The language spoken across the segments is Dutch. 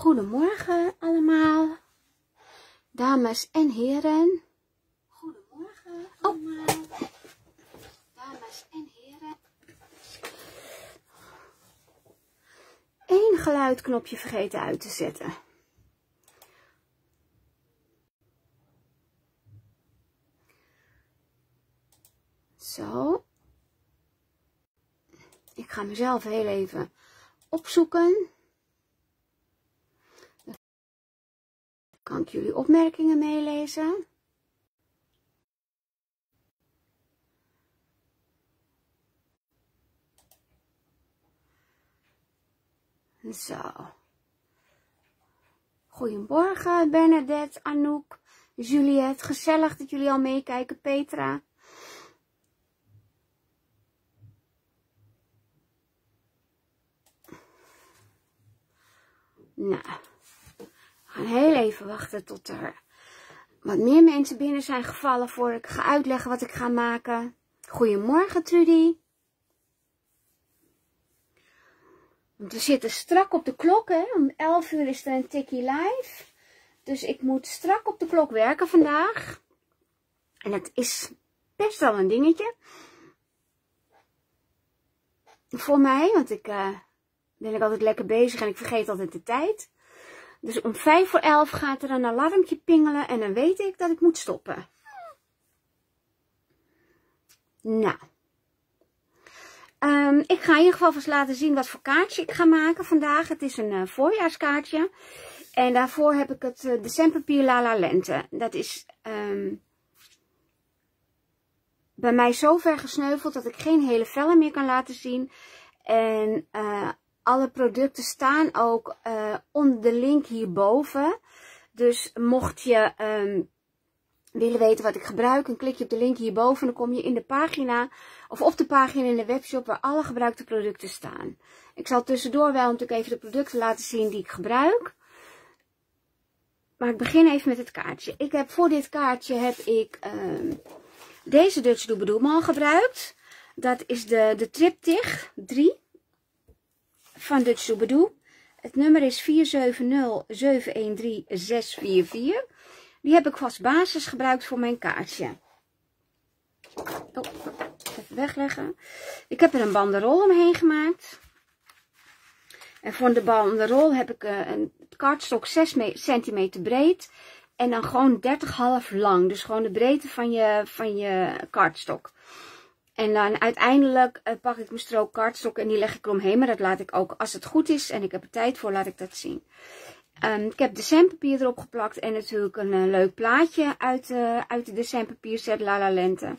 Goedemorgen allemaal, dames en heren. Goedemorgen allemaal, dames en heren. Eén geluidknopje vergeten uit te zetten. Zo. Ik ga mezelf heel even opzoeken. Kan ik jullie opmerkingen meelezen. Zo. Goedemorgen Bernadette, Anouk, Juliette. Gezellig dat jullie al meekijken, Petra. Nou, gaan heel even wachten tot er wat meer mensen binnen zijn gevallen voor ik ga uitleggen wat ik ga maken. Goedemorgen Trudy. Want we zitten strak op de klok, hè. Om 11 uur is er een tikkie live. Dus ik moet strak op de klok werken vandaag. En het is best wel een dingetje. Voor mij, want ik uh, ben ik altijd lekker bezig en ik vergeet altijd de tijd. Dus om 5 voor 11 gaat er een alarmpje pingelen en dan weet ik dat ik moet stoppen. Nou. Um, ik ga in ieder geval vast laten zien wat voor kaartje ik ga maken vandaag. Het is een uh, voorjaarskaartje. En daarvoor heb ik het uh, decemberpapier Lala Lente. Dat is um, bij mij zo ver gesneuveld dat ik geen hele vellen meer kan laten zien. En uh, alle producten staan ook uh, onder de link hierboven. Dus mocht je um, willen weten wat ik gebruik, dan klik je op de link hierboven. Dan kom je in de pagina of op de pagina in de webshop waar alle gebruikte producten staan. Ik zal tussendoor wel natuurlijk even de producten laten zien die ik gebruik. Maar ik begin even met het kaartje. Ik heb voor dit kaartje heb ik um, deze Dutch Doobie gebruikt. Dat is de, de Triptych 3 van Dutch Doobie Het nummer is 470713644. Die heb ik vast basis gebruikt voor mijn kaartje. Oh, even wegleggen. Ik heb er een banderol omheen gemaakt. En voor de banderol heb ik een kaartstok 6 centimeter breed. En dan gewoon 30,5 lang. Dus gewoon de breedte van je, van je kaartstok. En dan uiteindelijk uh, pak ik mijn strook en die leg ik eromheen. Maar dat laat ik ook, als het goed is en ik heb er tijd voor, laat ik dat zien. Um, ik heb decemberpapier erop geplakt en natuurlijk een uh, leuk plaatje uit, uh, uit de decemberpapier set Lala Lente.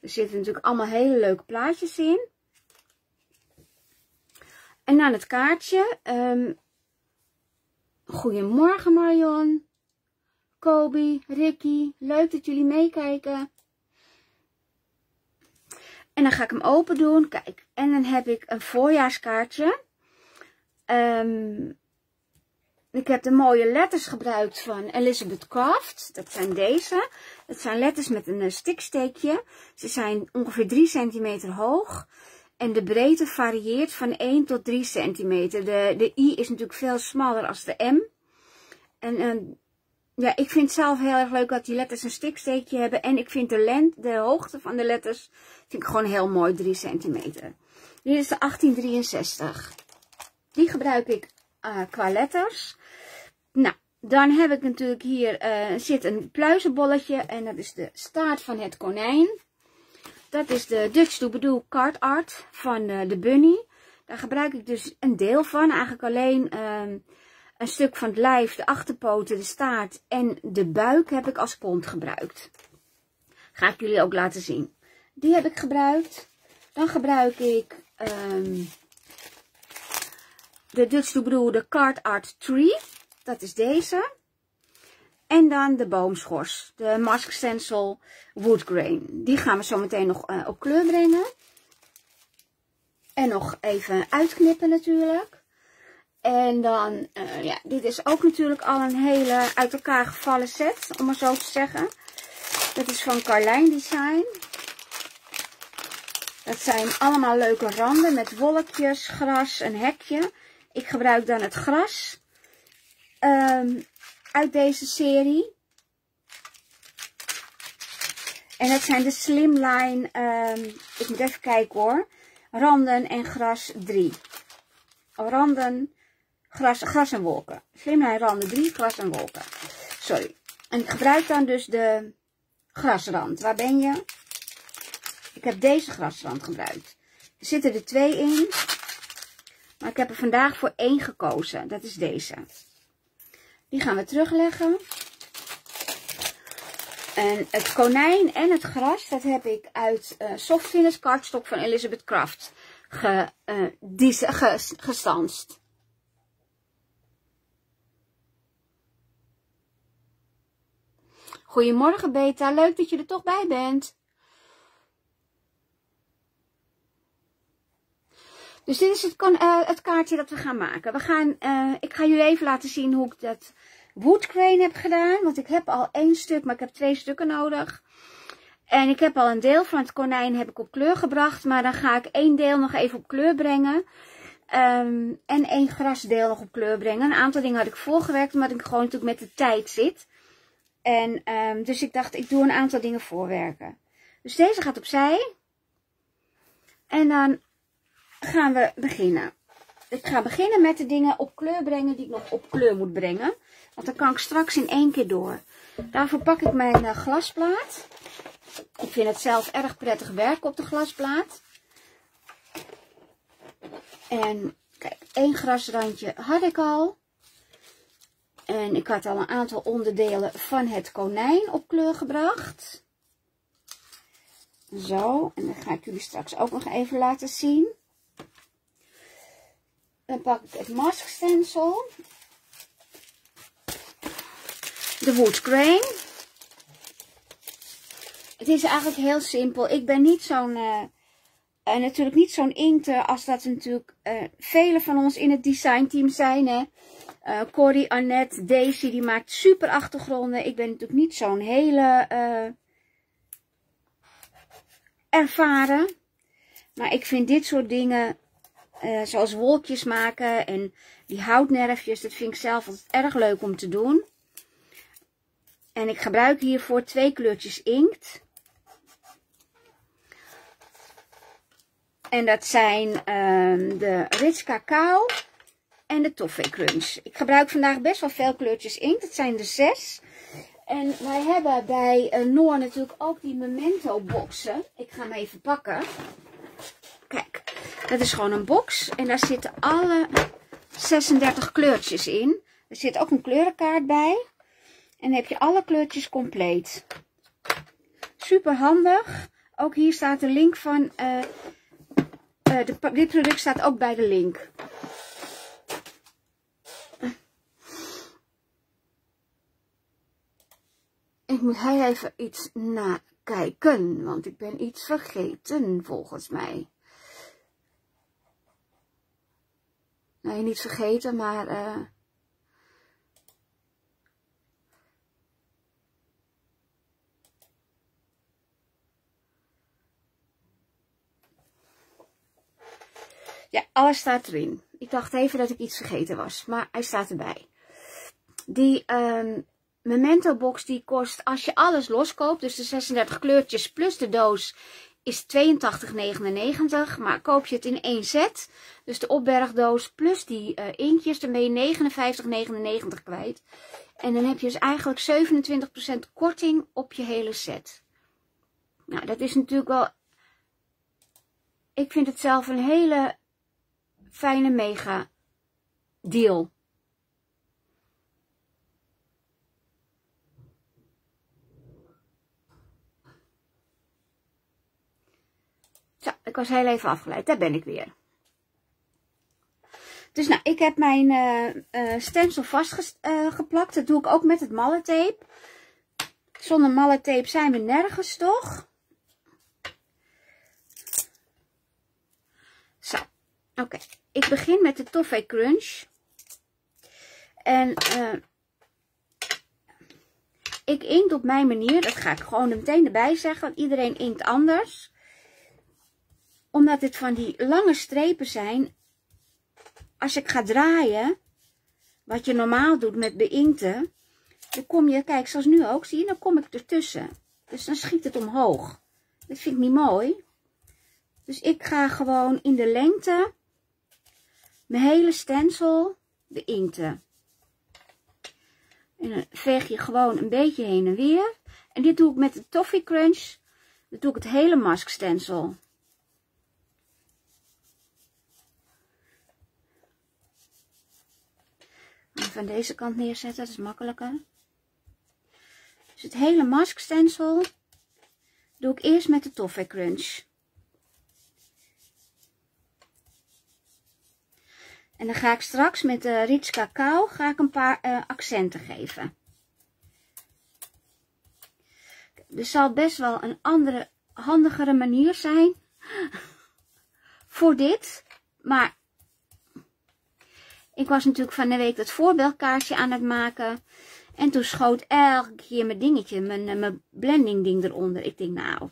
Er zitten natuurlijk allemaal hele leuke plaatjes in. En dan het kaartje. Um, goedemorgen Marion, Kobe, Ricky. Leuk dat jullie meekijken. En dan ga ik hem open doen. Kijk, en dan heb ik een voorjaarskaartje. Um, ik heb de mooie letters gebruikt van Elizabeth Craft. Dat zijn deze. Dat zijn letters met een stiksteekje. Ze zijn ongeveer 3 centimeter hoog. En de breedte varieert van 1 tot 3 centimeter. De, de I is natuurlijk veel smaller als de M. En, en ja, ik vind zelf heel erg leuk dat die letters een stiksteekje hebben. En ik vind de, lengte, de hoogte van de letters vind ik gewoon heel mooi, 3 centimeter. Dit is de 1863. Die gebruik ik uh, qua letters. Nou, dan heb ik natuurlijk hier uh, zit een pluizenbolletje. En dat is de staart van het konijn. Dat is de Dutch Doobadoo Card Art van uh, de Bunny. Daar gebruik ik dus een deel van. Eigenlijk alleen... Een stuk van het lijf, de achterpoten, de staart en de buik heb ik als pont gebruikt. Ga ik jullie ook laten zien. Die heb ik gebruikt. Dan gebruik ik um, de Dutch Doobroe, de Card Art Tree. Dat is deze. En dan de boomschors, de Mask Stencil Wood Grain. Die gaan we zo meteen nog uh, op kleur brengen. En nog even uitknippen natuurlijk. En dan, uh, ja, dit is ook natuurlijk al een hele uit elkaar gevallen set, om maar zo te zeggen. Dat is van Carlijn Design. Dat zijn allemaal leuke randen met wolkjes, gras, een hekje. Ik gebruik dan het gras. ehm, uit deze serie. En dat zijn de Slimline, um, ik moet even kijken hoor, randen en gras 3. Randen, gras, gras en wolken. Slimline randen 3, gras en wolken. Sorry. En ik gebruik dan dus de grasrand. Waar ben je? Ik heb deze grasrand gebruikt. Er zitten er twee in. Maar ik heb er vandaag voor één gekozen. Dat is deze. Die gaan we terugleggen. En het konijn en het gras, dat heb ik uit uh, Soft cardstock van Elizabeth Craft ge, ge, gestanst. Goedemorgen Beta, leuk dat je er toch bij bent. Dus dit is het, uh, het, kaartje dat we gaan maken. We gaan, uh, ik ga jullie even laten zien hoe ik dat woodgrain heb gedaan. Want ik heb al één stuk, maar ik heb twee stukken nodig. En ik heb al een deel van het konijn heb ik op kleur gebracht. Maar dan ga ik één deel nog even op kleur brengen. Um, en één grasdeel nog op kleur brengen. Een aantal dingen had ik voorgewerkt, omdat ik gewoon natuurlijk met de tijd zit. En um, dus ik dacht, ik doe een aantal dingen voorwerken. Dus deze gaat opzij. En dan gaan we beginnen. Ik ga beginnen met de dingen op kleur brengen die ik nog op kleur moet brengen. Want dan kan ik straks in één keer door. Daarvoor pak ik mijn uh, glasplaat. Ik vind het zelf erg prettig werken op de glasplaat. En kijk, één grasrandje had ik al. En ik had al een aantal onderdelen van het konijn op kleur gebracht. Zo, en dan ga ik jullie straks ook nog even laten zien. Dan pak ik het mask stencil. De wood grain. Het is eigenlijk heel simpel. Ik ben niet zo'n, uh, natuurlijk niet zo'n inkter als dat natuurlijk uh, vele van ons in het designteam zijn. Hè. Corrie, Annette, Daisy, die maakt super achtergronden. Ik ben natuurlijk niet zo'n hele ervaren. Maar ik vind dit soort dingen uh, zoals wolkjes maken en die houtnerfjes. Dat vind ik zelf altijd erg leuk om te doen. En ik gebruik hiervoor twee kleurtjes inkt. En dat zijn uh, de Ritz Cacao en de Toffee Crunch. Ik gebruik vandaag best wel veel kleurtjes inkt. Dat zijn er zes. En wij hebben bij uh, Noor natuurlijk ook die Memento boxen. Ik ga hem even pakken. Kijk, dat is gewoon een box. En daar zitten alle 36 kleurtjes in. Er zit ook een kleurenkaart bij. En dan heb je alle kleurtjes compleet. Super handig. Ook hier staat de link van... Uh, uh, de, dit product staat ook bij de link. Ik moet heel even iets nakijken, want ik ben iets vergeten volgens mij. Nee, niet vergeten, maar... Uh, Ja, alles staat erin. Ik dacht even dat ik iets vergeten was, maar hij staat erbij. Die um, Memento box die kost, als je alles loskoopt, dus de 36 kleurtjes plus de doos, is 82,99. Maar koop je het in één set, dus de opbergdoos plus die uh, inktjes, dan ben je 59,99 kwijt. En dan heb je dus eigenlijk 27% korting op je hele set. Nou, dat is natuurlijk wel... Ik vind het zelf een hele fijne mega deal. Zo, ik was heel even afgeleid. Daar ben ik weer. Dus nou, ik heb mijn uh, stencil vastgeplakt. Uh, dat doe ik ook met het tape. Zonder tape zijn we nergens, toch? Zo, oké. Ik begin met de Toffee Crunch. En ik inkt op mijn manier. Dat ga ik gewoon meteen erbij zeggen. Want iedereen inkt anders omdat dit van die lange strepen zijn, als ik ga draaien, wat je normaal doet met beinkten, dan kom je, kijk zoals nu ook, zie je, dan kom ik ertussen. Dus dan schiet het omhoog. Dat vind ik niet mooi. Dus ik ga gewoon in de lengte mijn hele stencil beinkten. En dan veeg je gewoon een beetje heen en weer. En dit doe ik met de Toffee Crunch. Dan doe ik het hele mask stencil. Van deze kant neerzetten, dat is makkelijker. Dus het hele mask stencil doe ik eerst met de Toffee Crunch. En dan ga ik straks met de Ritz Cacao ga ik een paar uh, accenten geven. Er zal best wel een andere, handigere manier zijn voor dit. Maar ik was natuurlijk van de week dat voorbeeldkaartje aan het maken. En toen schoot elke keer mijn dingetje, mijn, eh, mijn blending ding eronder. Ik denk nou,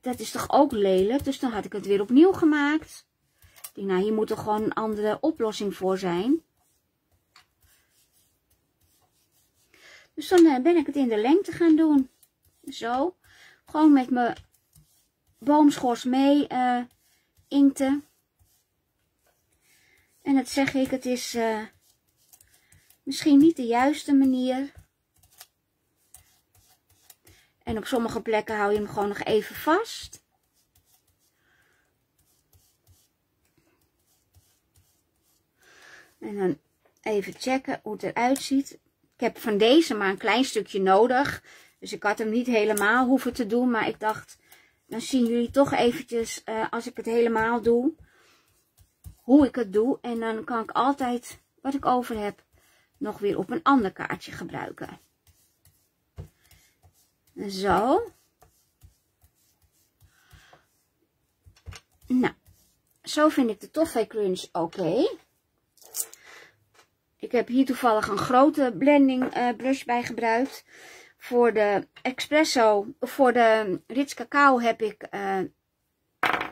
dat is toch ook lelijk. Dus dan had ik het weer opnieuw gemaakt. Ik denk nou, hier moet er gewoon een andere oplossing voor zijn. Dus dan eh, ben ik het in de lengte gaan doen. Zo. Gewoon met mijn boomschors mee uh, inkten. En dat zeg ik, het is uh, misschien niet de juiste manier. En op sommige plekken hou je hem gewoon nog even vast. En dan even checken hoe het eruit ziet. Ik heb van deze maar een klein stukje nodig. Dus ik had hem niet helemaal hoeven te doen. Maar ik dacht, dan zien jullie toch eventjes, uh, als ik het helemaal doe, hoe ik het doe. En dan kan ik altijd wat ik over heb nog weer op een ander kaartje gebruiken. Zo. Nou, zo vind ik de toffee crunch oké. Ik heb hier toevallig een grote blending uh, brush bij gebruikt. Voor de espresso, voor de Ritz cacao heb ik, uh,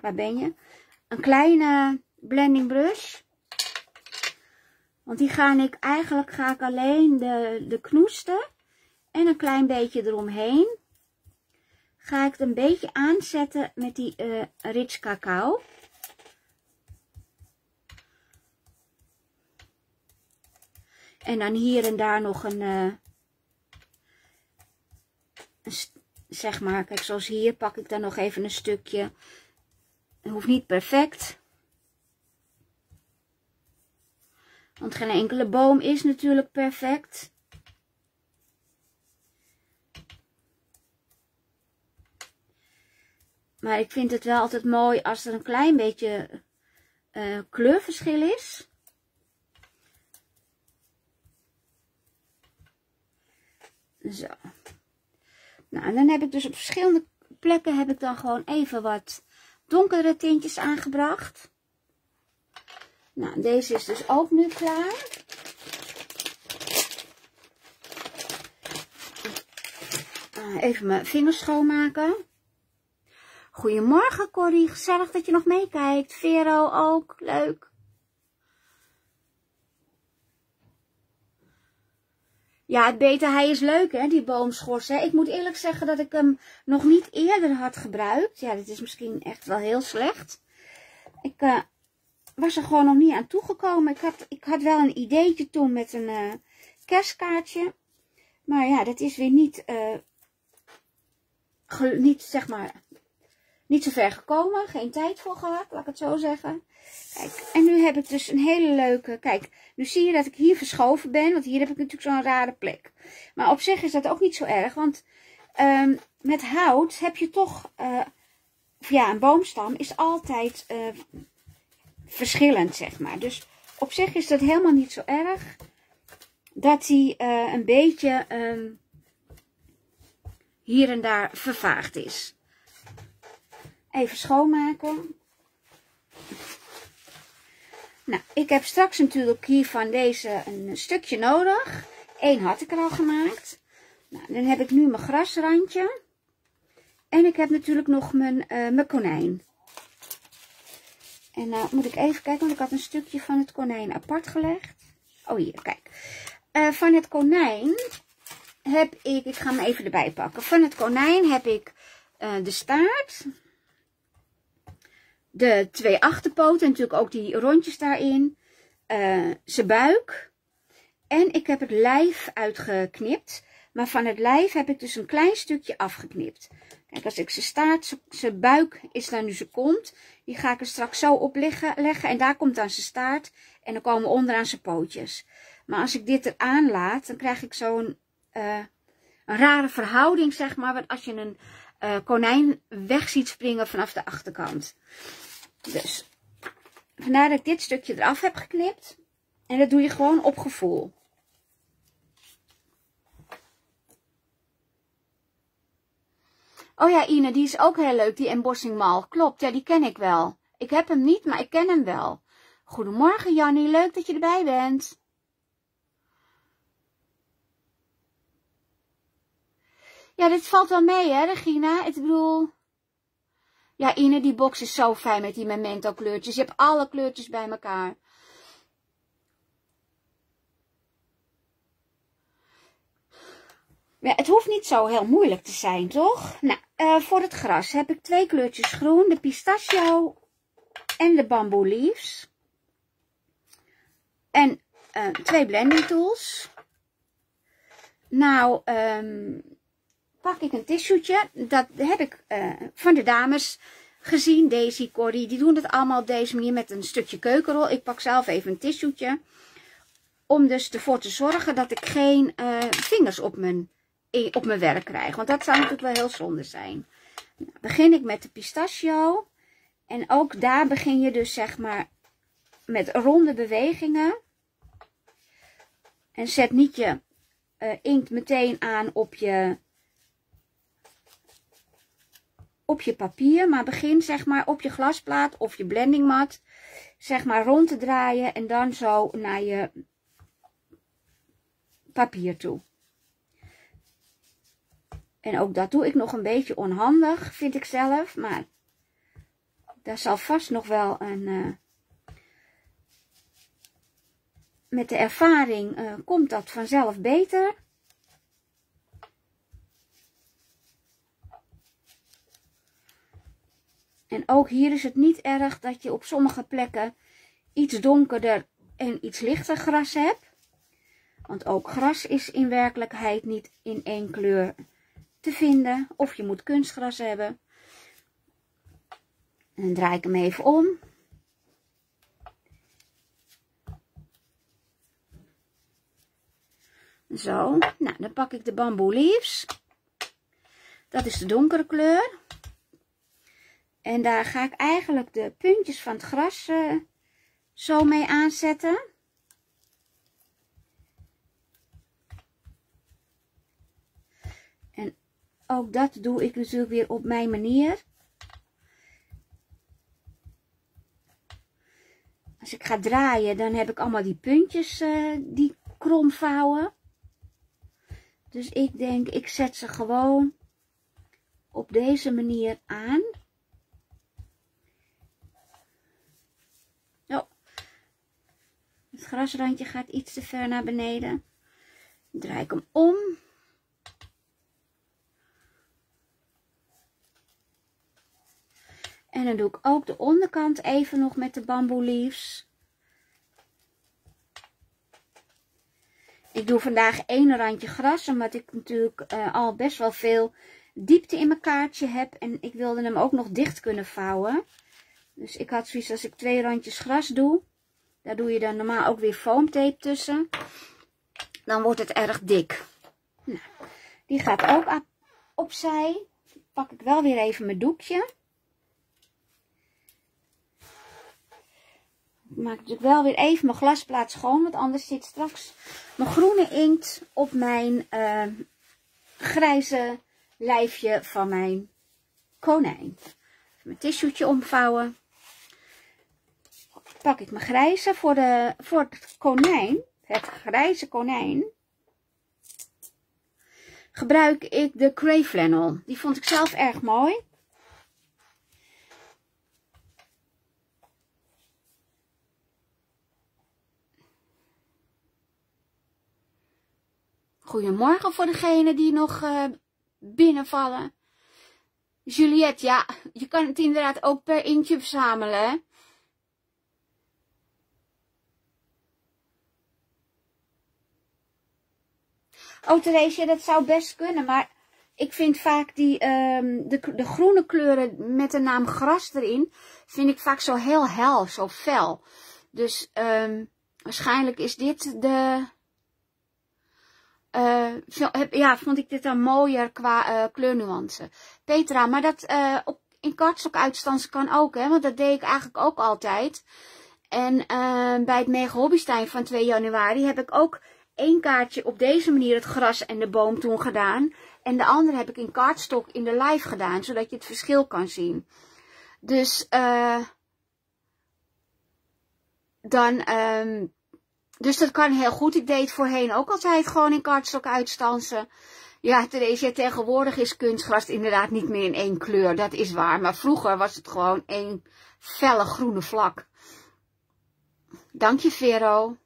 waar ben je? Een kleine blending brush. Want die ga ik, eigenlijk ga ik alleen de, de knoesten en een klein beetje eromheen. Ga ik het een beetje aanzetten met die uh, Ritz cacao. En dan hier en daar nog een, uh, een, zeg maar, kijk zoals hier pak ik dan nog even een stukje. Het hoeft niet perfect. Want geen enkele boom is natuurlijk perfect. Maar ik vind het wel altijd mooi als er een klein beetje uh, kleurverschil is. Zo. Nou, en dan heb ik dus op verschillende plekken heb ik dan gewoon even wat donkere tintjes aangebracht. Nou, deze is dus ook nu klaar. Ah, even mijn vingers schoonmaken. Goedemorgen Corrie, gezellig dat je nog meekijkt. Vero ook, leuk. Ja, het beter, hij is leuk hè, die boomschors. Hè? Ik moet eerlijk zeggen dat ik hem nog niet eerder had gebruikt. Ja, dit is misschien echt wel heel slecht. Ik uh, was er gewoon nog niet aan toegekomen. Ik had, ik had wel een ideetje toen met een uh, kerstkaartje. Maar ja, dat is weer niet, uh, niet zeg maar, niet zo ver gekomen. Geen tijd voor gehad, laat ik het zo zeggen. Kijk, en nu heb ik dus een hele leuke... Kijk, nu zie je dat ik hier verschoven ben. Want hier heb ik natuurlijk zo'n rare plek. Maar op zich is dat ook niet zo erg. Want um, met hout heb je toch... Of ja, een boomstam is altijd verschillend, zeg maar. Dus op zich is dat helemaal niet zo erg. Dat hij uh, een beetje um, hier en daar vervaagd is. Even schoonmaken. Nou, ik heb straks natuurlijk hier van deze een stukje nodig. Eén had ik er al gemaakt. Nou, dan heb ik nu mijn grasrandje. En ik heb natuurlijk nog mijn, uh, mijn konijn. En nou moet ik even kijken, want ik had een stukje van het konijn apart gelegd. Oh, hier, kijk. Uh, van het konijn heb ik, ik ga hem even erbij pakken. Van het konijn heb ik uh, de staart, de twee achterpoten, natuurlijk ook die rondjes daarin, uh, zijn buik. En ik heb het lijf uitgeknipt. Maar van het lijf heb ik dus een klein stukje afgeknipt. Kijk, als ik zijn staart, zijn buik is dan nu zijn kont. Die ga ik er straks zo op leggen, leggen. En daar komt dan zijn staart. En dan komen onderaan zijn pootjes. Maar als ik dit eraan laat, dan krijg ik zo'n uh, een rare verhouding, zeg maar. Want als je een uh, konijn weg ziet springen vanaf de achterkant. Dus, vandaar dat ik dit stukje eraf heb geknipt. En dat doe je gewoon op gevoel. Oh ja, Ine, die is ook heel leuk, die embossing mal. Klopt, ja, die ken ik wel. Ik heb hem niet, maar ik ken hem wel. Goedemorgen, Jannie. Leuk dat je erbij bent. Ja, dit valt wel mee, hè, Regina? Ik bedoel... Ja, Ine, die box is zo fijn met die memento kleurtjes. Je hebt alle kleurtjes bij elkaar. Ja, het hoeft niet zo heel moeilijk te zijn, toch? Nou, uh, voor het gras heb ik twee kleurtjes groen. De pistachio en de bamboo leaves. En uh, twee blending tools. Nou, um, pak ik een tissueetje. Dat heb ik uh, van de dames gezien. Daisy, Corrie, die doen het allemaal op deze manier met een stukje keukenrol. Ik pak zelf even een tissueetje. Om dus ervoor te zorgen dat ik geen vingers op mijn op mijn werk krijg. Want dat zou natuurlijk wel heel zonde zijn. Nou, begin ik met de pistachio. En ook daar begin je dus zeg maar met ronde bewegingen. En zet niet je uh, inkt meteen aan op je, op je papier. Maar begin zeg maar op je glasplaat of je blendingmat. Zeg maar rond te draaien en dan zo naar je papier toe. En ook dat doe ik nog een beetje onhandig, vind ik zelf. Maar daar zal vast nog wel een... Uh, met de ervaring uh, komt dat vanzelf beter. En ook hier is het niet erg dat je op sommige plekken iets donkerder en iets lichter gras hebt. Want ook gras is in werkelijkheid niet in één kleur te vinden. Of je moet kunstgras hebben. En dan draai ik hem even om. Zo, nou dan pak ik de bamboe leaves. Dat is de donkere kleur. En daar ga ik eigenlijk de puntjes van het gras uh, zo mee aanzetten. Ook dat doe ik natuurlijk weer op mijn manier. Als ik ga draaien, dan heb ik allemaal die puntjes uh, die krom vouwen. Dus ik denk, ik zet ze gewoon op deze manier aan. Oh. Het grasrandje gaat iets te ver naar beneden. Draai ik hem om. En dan doe ik ook de onderkant even nog met de bamboe. Ik doe vandaag één randje gras, omdat ik natuurlijk uh, al best wel veel diepte in mijn kaartje heb. En ik wilde hem ook nog dicht kunnen vouwen. Dus ik had zoiets als ik twee randjes gras doe. Daar doe je dan normaal ook weer foamtape tussen. Dan wordt het erg dik. Nou, die gaat ook opzij. Pak ik wel weer even mijn doekje. Maak natuurlijk wel weer even mijn glasplaat schoon. Want anders zit straks mijn groene inkt op mijn uh, grijze lijfje van mijn konijn. Even mijn tissueetje omvouwen. Pak ik mijn grijze voor, de, voor het konijn. Het grijze konijn. Gebruik ik de Cray Flannel. Die vond ik zelf erg mooi. Goedemorgen voor degenen die nog uh, binnenvallen. Juliette, ja, je kan het inderdaad ook per intje verzamelen? Oh, Therese, dat zou best kunnen, maar ik vind vaak die, um, de, de groene kleuren met de naam gras erin, vind ik vaak zo heel hel, zo fel. Dus um, waarschijnlijk is dit de... Uh, ja, vond ik dit dan mooier qua uh, kleurnuance. Petra, maar dat uh, op, in kartstok uitstands kan ook, hè, want dat deed ik eigenlijk ook altijd. En bij het Mega Hobbystein van 2 januari heb ik ook één kaartje op deze manier het gras en de boom toen gedaan. En de andere heb ik in kaartstok in de live gedaan, zodat je het verschil kan zien. Dus, eh dan, um, dus dat kan heel goed. Ik deed voorheen ook altijd gewoon in kaartstok uitstansen. Ja, Therese, tegenwoordig is kunstgras inderdaad niet meer in één kleur. Dat is waar. Maar vroeger was het gewoon één felle groene vlak. Dank je, Vero.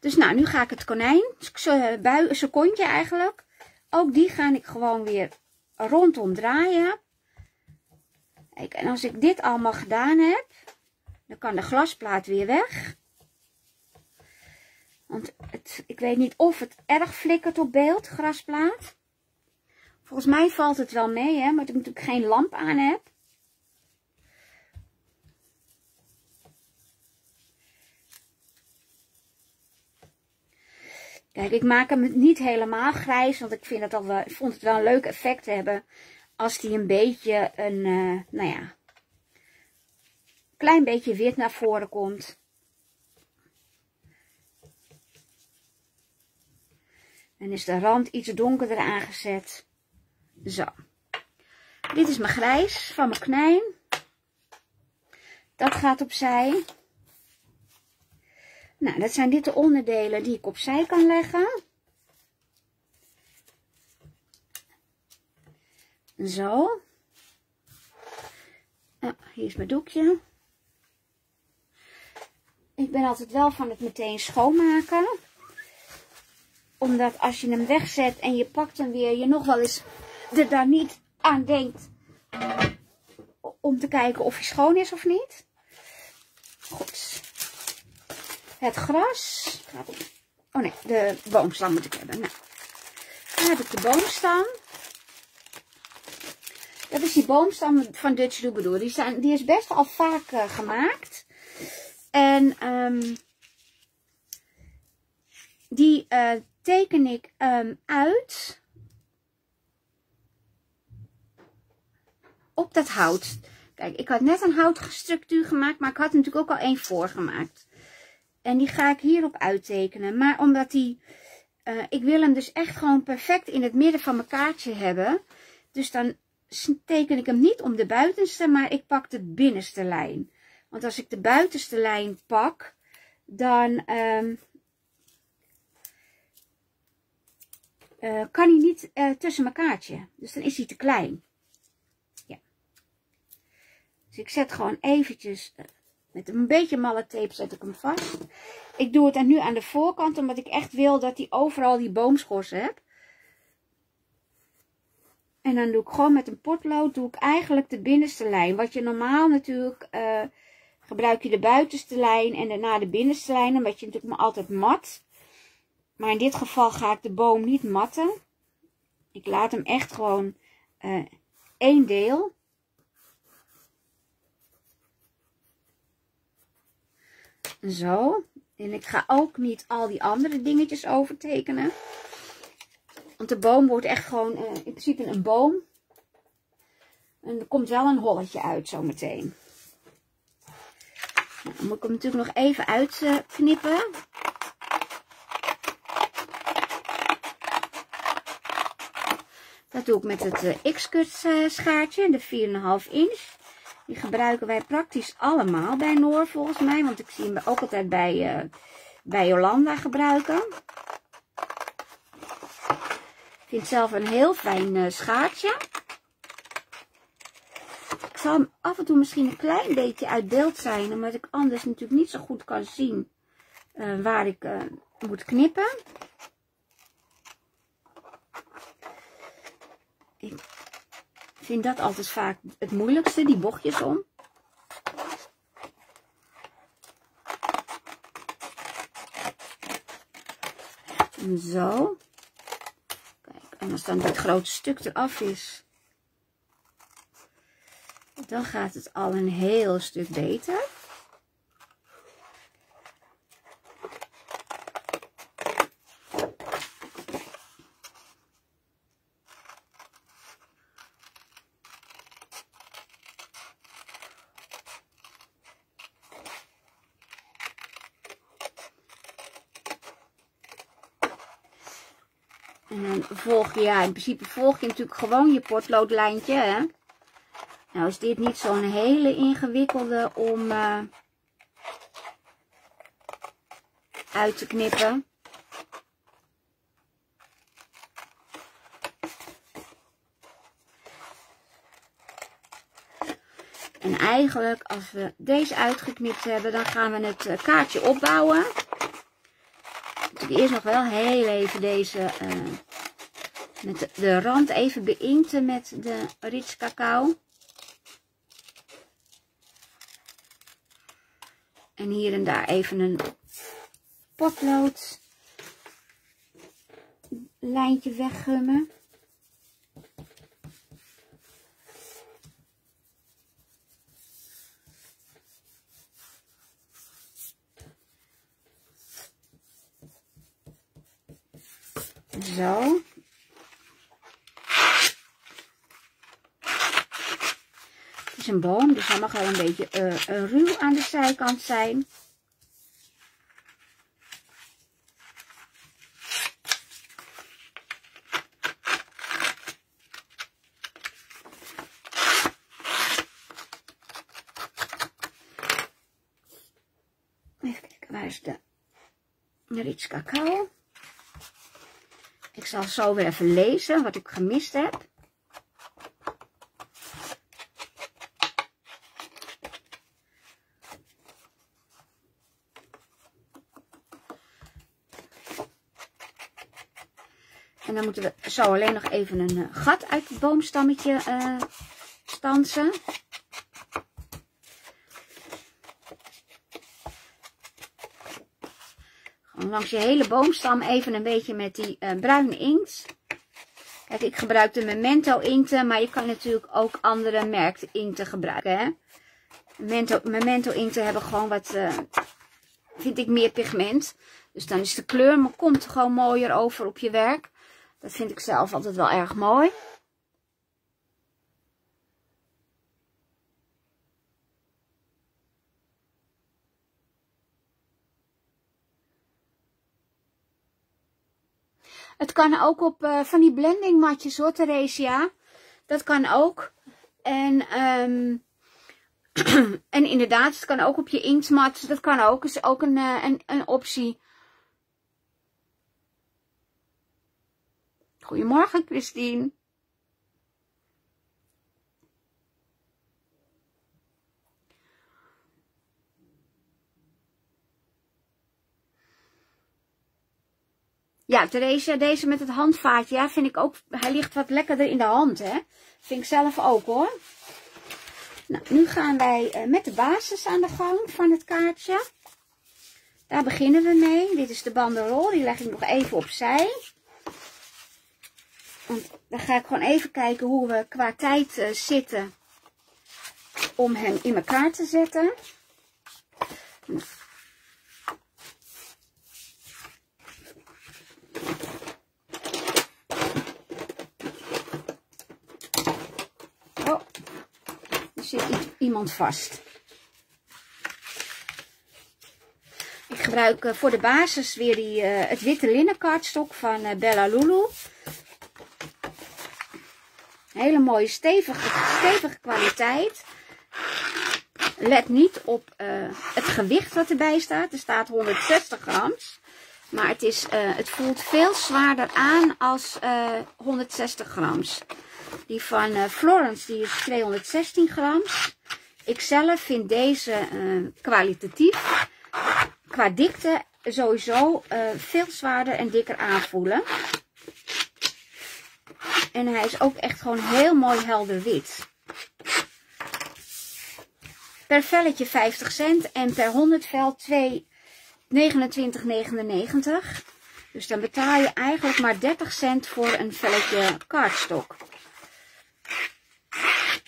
Dus nou, nu ga ik het konijn, zijn kontje eigenlijk, ook die ga ik gewoon weer rondom draaien. En als ik dit allemaal gedaan heb, dan kan de glasplaat weer weg. Want het, ik weet niet of het erg flikkert op beeld, grasplaat. Volgens mij valt het wel mee, hè, maar ik natuurlijk geen lamp aan heb. Kijk, ik maak hem niet helemaal grijs, want ik, vind het al ik vond het wel een leuk effect hebben als die een beetje een, uh, nou ja, klein beetje wit naar voren komt. En is de rand iets donkerder aangezet. Zo. Dit is mijn grijs van mijn knijn. Dat gaat opzij. Nou, dat zijn dit de onderdelen die ik opzij kan leggen. Zo. Oh, hier is mijn doekje. Ik ben altijd wel van het meteen schoonmaken. Omdat als je hem wegzet en je pakt hem weer, je nog wel eens er daar niet aan denkt. Om te kijken of hij schoon is of niet. Goed. Het gras. Oh nee, de boomstam moet ik hebben. Nou, dan heb ik de boomstam. Dat is die boomstam van Dutch Doobadoo. Die, zijn, die is best al vaak uh, gemaakt. En um, die uh, teken ik um, uit op dat hout. Kijk, ik had net een houtstructuur gemaakt, maar ik had natuurlijk ook al één voorgemaakt. En die ga ik hierop uittekenen. Maar omdat die, uh, ik wil hem dus echt gewoon perfect in het midden van mijn kaartje hebben. Dus dan teken ik hem niet om de buitenste, maar ik pak de binnenste lijn. Want als ik de buitenste lijn pak, dan um, uh, kan hij niet uh, tussen mijn kaartje. Dus dan is hij te klein. Ja. Dus ik zet gewoon eventjes met een beetje malle tape zet ik hem vast. Ik doe het dan nu aan de voorkant, omdat ik echt wil dat hij overal die boomschorsen heb. En dan doe ik gewoon met een potlood, doe ik eigenlijk de binnenste lijn. Wat je normaal natuurlijk, gebruik je de buitenste lijn en daarna de binnenste lijn. Omdat je natuurlijk maar altijd mat. Maar in dit geval ga ik de boom niet matten. Ik laat hem echt gewoon uh, één deel. Zo. En ik ga ook niet al die andere dingetjes overtekenen. Want de boom wordt echt gewoon uh, in principe een boom. En er komt wel een holletje uit zometeen. Dan moet ik hem natuurlijk nog even uitknippen. Dat doe ik met het uh, X-cut uh, schaartje, de 4,5 inch. Die gebruiken wij praktisch allemaal bij Noor volgens mij. Want ik zie hem ook altijd bij, uh, bij Jolanda gebruiken. Ik vind het zelf een heel fijn schaartje. Ik zal af en toe misschien een klein beetje uit beeld zijn. Omdat ik anders natuurlijk niet zo goed kan zien uh, waar ik moet knippen. Ik vind dat altijd vaak het moeilijkste, die bochtjes om. Zo. Kijk, en als dan dat grote stuk eraf is, dan gaat het al een heel stuk beter. En dan volg je, ja, in principe volg je natuurlijk gewoon je potloodlijntje, hè. Nou is dit niet zo'n hele ingewikkelde om uh, uit te knippen. En eigenlijk, als we deze uitgeknipt hebben, dan gaan we het uh, kaartje opbouwen. Natuurlijk eerst nog wel heel even deze, uh, met de, rand even beinkten met de rich cacao. En hier en daar even een potlood lijntje weggummen. Zo. Het is een boom, dus hij mag wel een beetje uh, ruw aan de zijkant zijn. Even kijken, waar is de rich cacao? Ik zal zo weer even lezen wat ik gemist heb. Dan moeten we zo alleen nog even een uh, gat uit het boomstammetje uh, stansen. Gewoon langs je hele boomstam even een beetje met die uh, bruine inkt. Kijk, ik gebruik de Memento inkten, maar je kan natuurlijk ook andere merkte inkten gebruiken. Hè? Memento, Memento inkten hebben gewoon wat, vind ik, meer pigment. Dus dan is de kleur, maar komt gewoon mooier over op je werk. Dat vind ik zelf altijd wel erg mooi. Het kan ook op uh, van die blending matjes hoor, Theresia. Dat kan ook. En, um, en inderdaad, het kan ook op je inktmat. Dat kan ook. is ook een, uh, een, een optie. Goedemorgen, Christine. Ja, Theresa, deze met het handvaatje, ja, vind ik ook, hij ligt wat lekkerder in de hand, hè. Vind ik zelf ook, hoor. Nou, nu gaan wij uh, met de basis aan de gang van het kaartje. Daar beginnen we mee. Dit is de banderol, die leg ik nog even opzij. Dan ga ik gewoon even kijken hoe we qua tijd uh, zitten om hem in elkaar te zetten. Oh, er zit iemand vast. Ik gebruik uh, voor de basis weer die, uh, het witte linnen kaartstok van Bella Lulu. Hele mooie stevige, stevige kwaliteit. Let niet op uh, het gewicht wat erbij staat. Er staat 160 grams. Maar het, is, uh, het voelt veel zwaarder aan als uh, 160 grams. Die van Florence die is 216 grams. Ik zelf vind deze kwalitatief. Qua dikte sowieso veel zwaarder en dikker aanvoelen. En hij is ook echt gewoon heel mooi helder wit. Per velletje 50 cent en per 100 vel 2 29,99. Dus dan betaal je eigenlijk maar 30 cent voor een velletje kaartstok.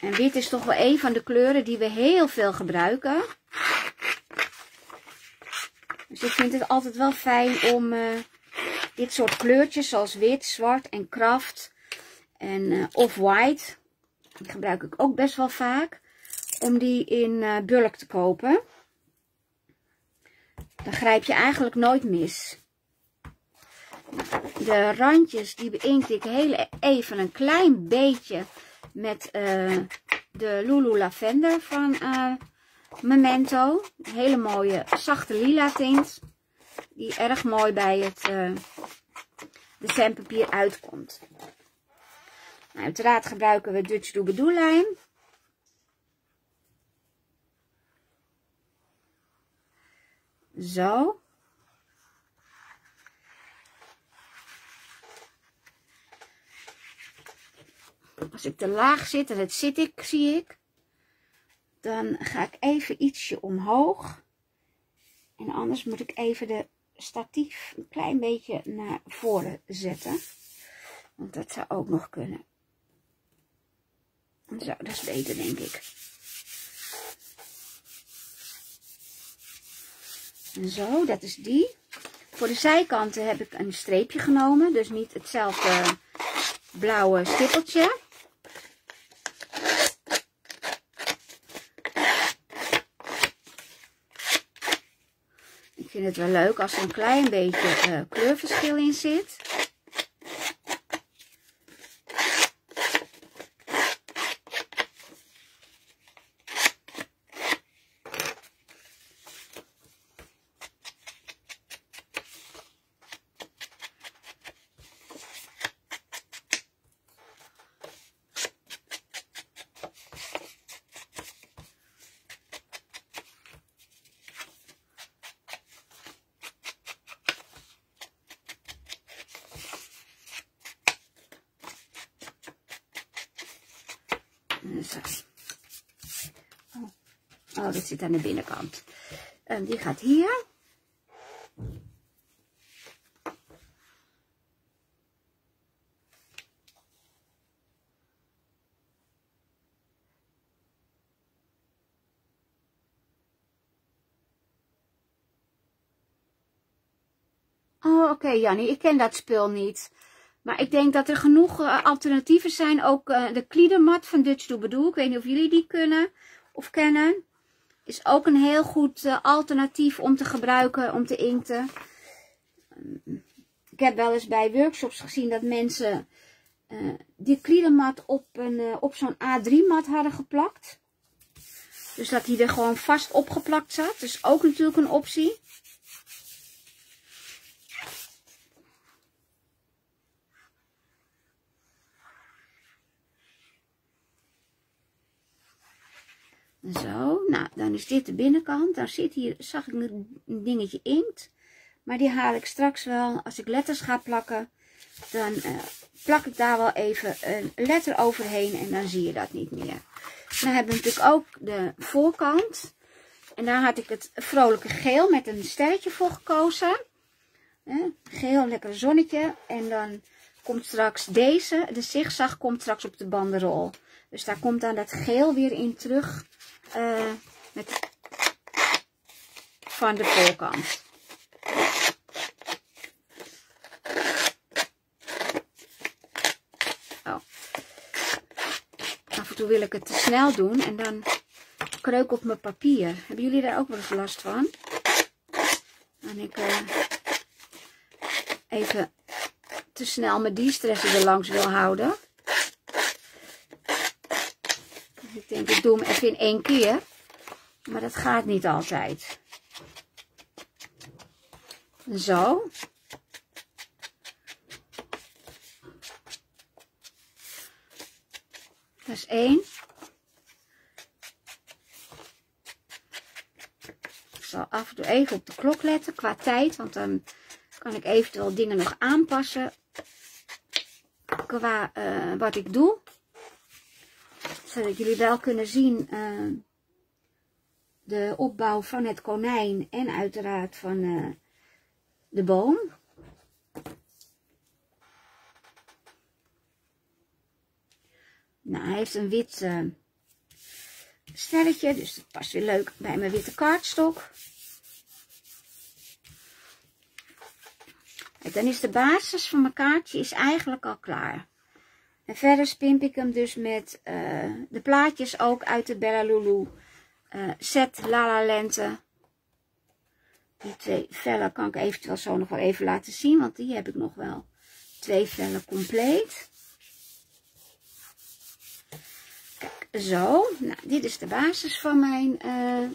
En wit is toch wel een van de kleuren die we heel veel gebruiken. Dus ik vind het altijd wel fijn om uh, dit soort kleurtjes zoals wit, zwart en kraft en uh, off-white. Die gebruik ik ook best wel vaak. Om die in uh, bulk te kopen. Dan grijp je eigenlijk nooit mis. De randjes die beïnkt ik heel even een klein beetje met uh, de Lulu Lavender van Memento. Een hele mooie zachte lila tint. Die erg mooi bij het uh, uitkomt. Nou, uiteraard gebruiken we Dutch Doobadoo lijm. Zo. Als ik te laag zit, en dat zit ik, zie ik. Dan ga ik even ietsje omhoog. En anders moet ik even de statief een klein beetje naar voren zetten. Want dat zou ook nog kunnen. Zo, dat is beter denk ik. En zo, dat is die. Voor de zijkanten heb ik een streepje genomen. Dus niet hetzelfde blauwe stippeltje. Ik vind het wel leuk als er een klein beetje uh, kleurverschil in zit. Oh. Oh, dat zit aan de binnenkant. En die gaat hier. Oh, oké, Jannie, ik ken dat spul niet. Maar ik denk dat er genoeg uh, alternatieven zijn. Ook uh, de kliedermat van Dutch Doobadoo. Ik weet niet of jullie die kunnen of kennen. Is ook een heel goed uh, alternatief om te gebruiken, om te inkten. ik heb wel eens bij workshops gezien dat mensen die kliedermat op, een, op zo'n A3-mat hadden geplakt. Dus dat die er gewoon vast opgeplakt zat. Dus ook natuurlijk een optie. Zo, nou, dan is dit de binnenkant. Dan zit hier, zag ik een dingetje inkt. Maar die haal ik straks wel. Als ik letters ga plakken, dan uh, plak ik daar wel even een letter overheen. En dan zie je dat niet meer. Dan hebben we natuurlijk ook de voorkant. En daar had ik het vrolijke geel met een sterretje voor gekozen. geel, lekker zonnetje. En dan komt straks deze, de zigzag, komt straks op de banderol. Dus daar komt dan dat geel weer in terug. Uh, met, van de voorkant. Oh. Af en toe wil ik het te snel doen en dan kreuk op mijn papier. Hebben jullie daar ook wel eens last van? En ik uh, even te snel mijn die-stressen er langs wil houden. Ik doe hem even in één keer. Maar dat gaat niet altijd. Zo. Dat is één. Ik zal af en toe even op de klok letten qua tijd. Want dan kan ik eventueel dingen nog aanpassen qua uh, wat ik doe. Zodat jullie wel kunnen zien uh, de opbouw van het konijn en uiteraard van uh, de boom. Nou, hij heeft een wit sterretje, dus dat past weer leuk bij mijn witte kaartstok. Dan is de basis van mijn kaartje is eigenlijk al klaar. En verder spimp ik hem dus met uh, de plaatjes ook uit de Bella Lulu uh, set Lala Lente. Die twee vellen kan ik eventueel zo nog wel even laten zien, want die heb ik nog wel twee vellen compleet. Kijk, zo. Nou, dit is de basis van mijn uh,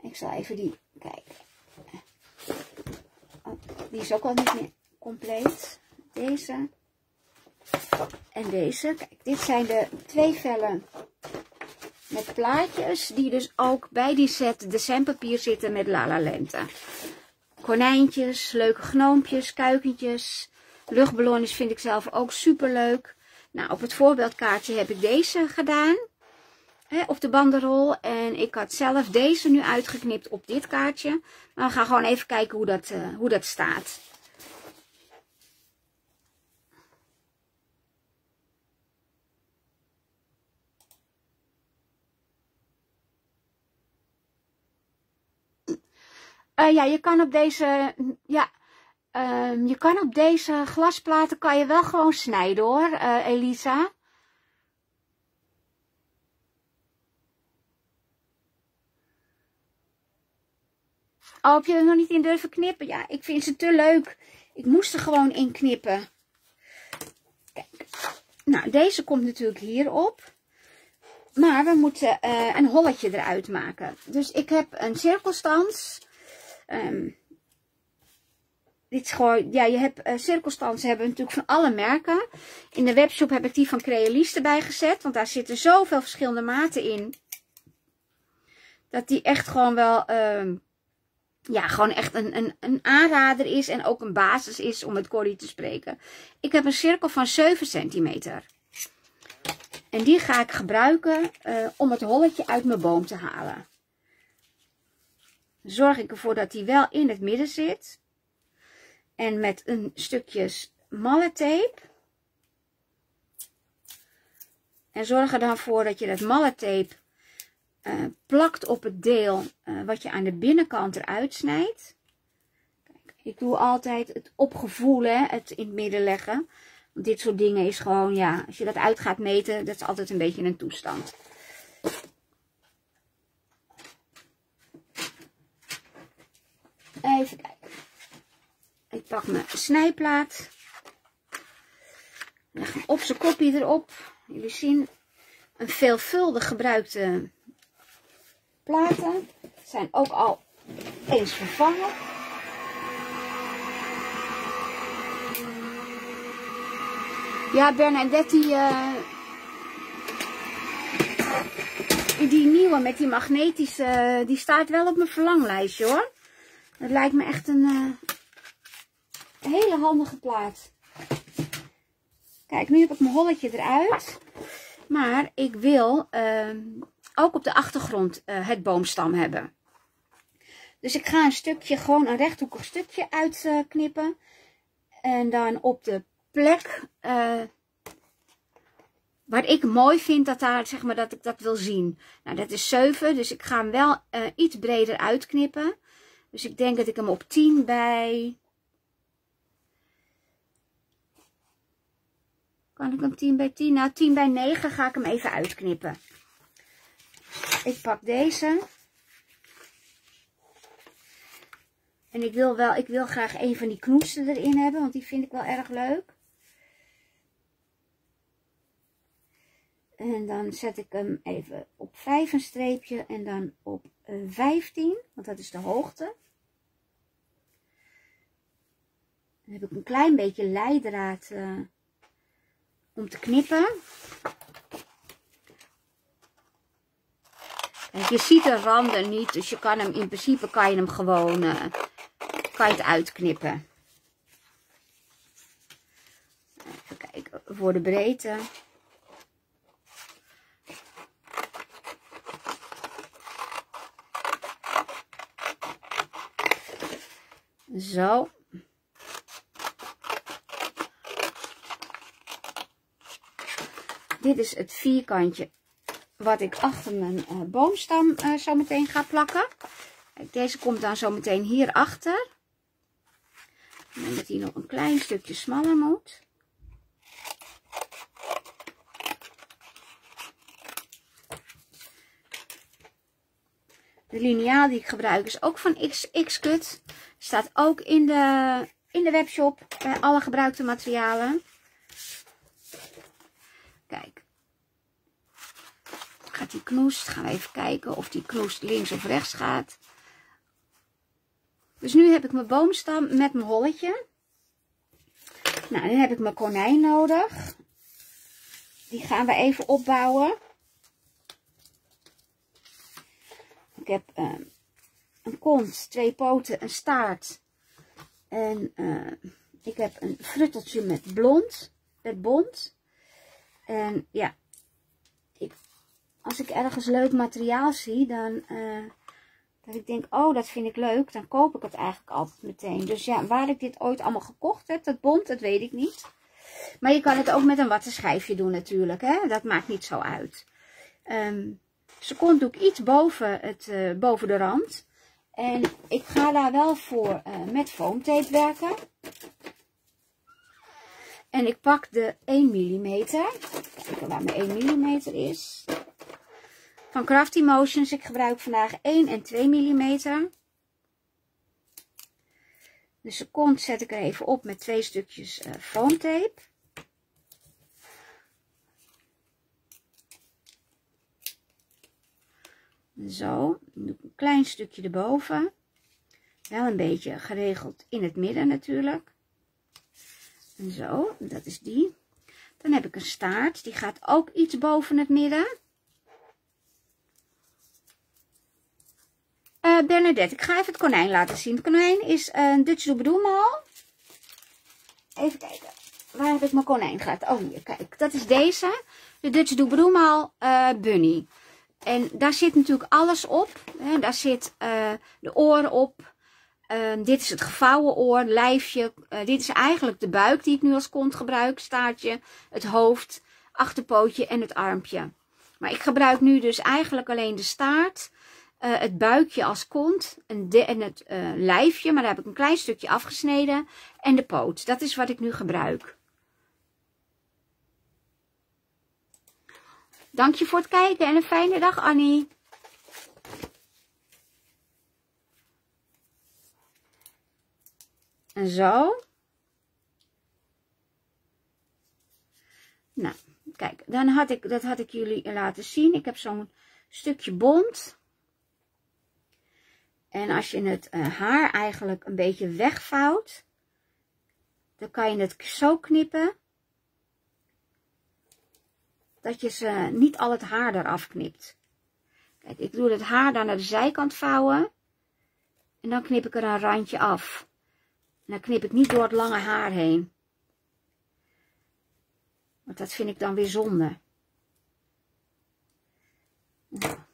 Ik zal even die, kijk. Oh, die is ook al niet meer compleet. Deze. En deze. Kijk, dit zijn de twee vellen met plaatjes. Die dus ook bij die set decemberpapier zitten met Lala Lente. Konijntjes, leuke gnoompjes, kuikentjes. Luchtballonnetjes vind ik zelf ook super leuk. Nou, op het voorbeeldkaartje heb ik deze gedaan hè, op de banderol. En ik had zelf deze nu uitgeknipt op dit kaartje. Maar we gaan gewoon even kijken hoe dat, uh, hoe dat staat. Uh, ja, je kan op deze, ja, uh, je kan op deze glasplaten kan je wel gewoon snijden hoor, uh, Elisa. Oh, heb je er nog niet in durven knippen? Ja, ik vind ze te leuk. Ik moest er gewoon in knippen. Kijk. Nou, deze komt natuurlijk hierop. Maar we moeten uh, een holletje eruit maken. Dus ik heb een cirkelstans. Um, dit is gewoon, ja, je hebt uh, cirkelstansen hebben natuurlijk van alle merken. In de webshop heb ik die van Crealist erbij gezet. Want daar zitten zoveel verschillende maten in. Dat die echt gewoon wel... Uh, ja, gewoon echt een, een, een aanrader is en ook een basis is om met Corrie te spreken. Ik heb een cirkel van 7 centimeter. En die ga ik gebruiken uh, om het holletje uit mijn boom te halen. Zorg ik ervoor dat die wel in het midden zit. En met een stukje malle tape. En zorg er dan voor dat je dat malle tape uh, plakt op het deel uh, wat je aan de binnenkant eruit snijdt. Kijk, ik doe altijd het opgevoel, het in het midden leggen. Want dit soort dingen is gewoon, ja, als je dat uit gaat meten, dat is altijd een beetje een toestand. Even kijken. Ik pak mijn snijplaat. Leg hem op zijn kopje erop. Jullie zien een veelvuldig gebruikte platen zijn ook al eens vervangen. Ja, Bernadette, die, uh, die nieuwe met die magnetische, die staat wel op mijn verlanglijstje hoor. Dat lijkt me echt een uh, hele handige plaat. Kijk, nu heb ik mijn holletje eruit. Maar ik wil uh, ook op de achtergrond uh, het boomstam hebben. Dus ik ga een stukje, gewoon een rechthoekig stukje uitknippen. en dan op de plek uh, waar ik mooi vind dat, daar, zeg maar, dat ik dat wil zien. Nou, dat is 7, dus ik ga hem wel uh, iets breder uitknippen. Dus ik denk dat ik hem op 10 bij... Kan ik hem 10 bij 10? Nou, 10 bij 9 ga ik hem even uitknippen. Ik pak deze. En ik wil wel, ik wil graag een van die knoesten erin hebben, want die vind ik wel erg leuk. En dan zet ik hem even op 5 een streepje en dan op 15, want dat is de hoogte. Dan heb ik een klein beetje leidraad uh, om te knippen. Je ziet de randen niet, dus je kan hem in principe kan je hem gewoon uh, kan je het uitknippen. Even kijken voor de breedte. Zo. Dit is het vierkantje wat ik achter mijn uh, boomstam uh, zo meteen ga plakken. Deze komt dan zo meteen hier achter. Ik denk dat hij nog een klein stukje smaller moet. De liniaal die ik gebruik is ook van Xcut. Staat ook in de, in de webshop bij alle gebruikte materialen. Kijk. Die knoest. Gaan we even kijken of die knoest links of rechts gaat. Dus nu heb ik mijn boomstam met mijn holletje. Nou, dan heb ik mijn konijn nodig. Die gaan we even opbouwen. Ik heb uh, een kont, twee poten, een staart. En uh, ik heb een frutteltje met blond, met bont. En ja, als ik ergens leuk materiaal zie, dan... Uh, dat ik denk, oh, dat vind ik leuk, dan koop ik het eigenlijk altijd meteen. Dus ja, waar ik dit ooit allemaal gekocht heb, dat bont, dat weet ik niet. Maar je kan het ook met een wattenschijfje doen natuurlijk, hè. Dat maakt niet zo uit. Um, seconde doe ik iets boven, het, uh, boven de rand. En ik ga daar wel voor uh, met foamtape werken. En ik pak de 1 mm. Kijken waar mijn 1 mm is. Van Crafty Motions. Ik gebruik vandaag 1 en 2 mm. De seconde zet ik er even op met twee stukjes uh, foamtape. Zo, een klein stukje erboven. Wel een beetje geregeld in het midden natuurlijk. En zo, dat is die. Dan heb ik een staart, die gaat ook iets boven het midden. Uh, Bernadette, ik ga even het konijn laten zien. Het konijn is een Dutch Doebedoemal. Even kijken. Waar heb ik mijn konijn gehad? Oh, hier, kijk. Dat is deze. De Dutch Doebedoemal uh, Bunny. En daar zit natuurlijk alles op. Hè. Daar zit uh, de oren op. Uh, dit is het gevouwen oor, lijfje. Dit is eigenlijk de buik die ik nu als kont gebruik. Staartje, het hoofd, achterpootje en het armpje. Maar ik gebruik nu dus eigenlijk alleen de staart. Uh, het buikje als kont en, het lijfje. Maar daar heb ik een klein stukje afgesneden. En de poot. Dat is wat ik nu gebruik. Dank je voor het kijken en een fijne dag Annie. En zo. Nou, kijk, dan had ik, dat had ik jullie laten zien. Ik heb zo'n stukje bont. En als je het uh, haar eigenlijk een beetje wegvouwt, dan kan je het zo knippen dat je ze niet al het haar eraf knipt. Kijk, ik doe het haar dan naar de zijkant vouwen. En dan knip ik er een randje af. En dan knip ik niet door het lange haar heen. Want dat vind ik dan weer zonde. Kijk.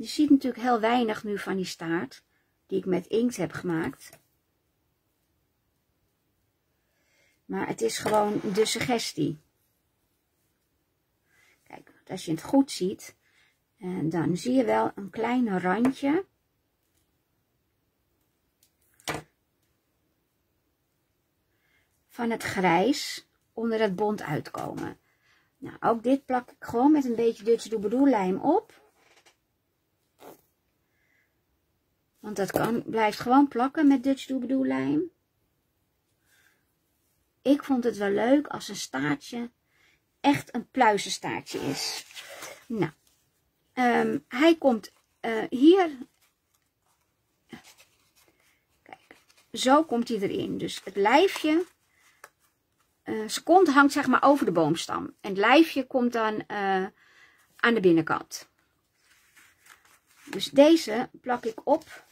Je ziet natuurlijk heel weinig nu van die staart. Die ik met inkt heb gemaakt. Maar het is gewoon de suggestie. Kijk, als je het goed ziet, en dan zie je wel een klein randje. Van het grijs onder het bont uitkomen. Nou, ook dit plak ik gewoon met een beetje Dutch Doobadoo lijm op. Want dat kan, blijft gewoon plakken met Dutch Doobadoo lijm ik vond het wel leuk als een staartje echt een pluizenstaartje is. Nou, um, hij komt uh, hier. Kijk, zo komt hij erin. Dus het lijfje, uh, zijn kont hangt zeg maar over de boomstam. En het lijfje komt dan uh, aan de binnenkant. Dus deze plak ik op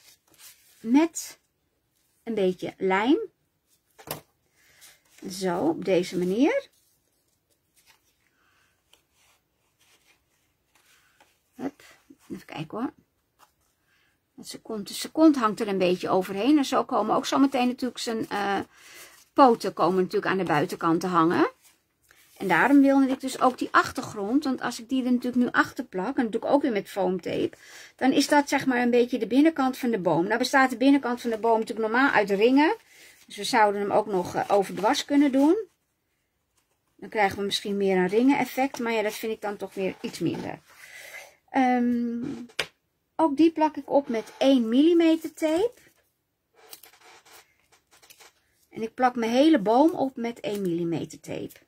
met een beetje lijm. Zo, op deze manier. Hup, even kijken hoor. Zijn kont, de kont hangt er een beetje overheen. En zo komen ook zometeen natuurlijk zijn uh, poten komen natuurlijk aan de buitenkant te hangen. En daarom wilde ik dus ook die achtergrond. Want als ik die er natuurlijk nu achter plak. En natuurlijk ook weer met foamtape. Dan is dat zeg maar een beetje de binnenkant van de boom. Nou bestaat de binnenkant van de boom natuurlijk normaal uit ringen. Dus we zouden hem ook nog uh, overdwars kunnen doen. Dan krijgen we misschien meer een ringen effect. Maar ja, dat vind ik dan toch weer iets minder. Um, ook die plak ik op met 1 mm tape. En ik plak mijn hele boom op met 1 mm tape.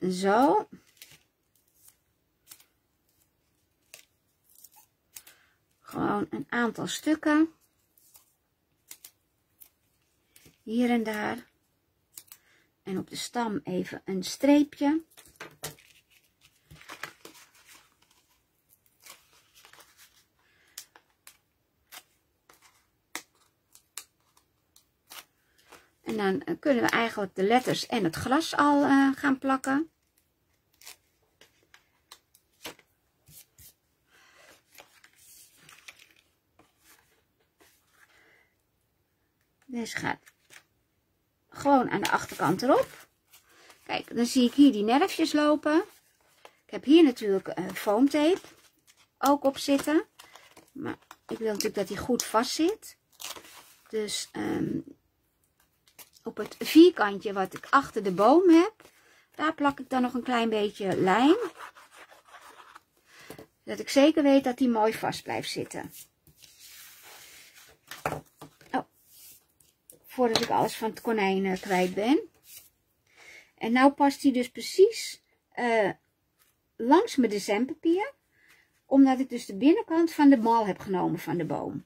Zo. Gewoon een aantal stukken. Hier en daar. En op de stam even een streepje. En dan eh, kunnen we eigenlijk de letters en het gras al uh, gaan plakken. Deze gaat gewoon aan de achterkant erop. Kijk, dan zie ik hier die nerfjes lopen. Ik heb hier natuurlijk uh, foamtape ook op zitten. Maar ik wil natuurlijk dat hij goed vast zit. Dus um, op het vierkantje wat ik achter de boom heb, daar plak ik dan nog een klein beetje lijm. Dat ik zeker weet dat hij mooi vast blijft zitten. voordat ik alles van het konijn uh, kwijt ben. En nou past hij dus precies uh, langs mijn decemberpapier. Omdat ik dus de binnenkant van de mal heb genomen van de boom.